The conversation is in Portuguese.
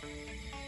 Música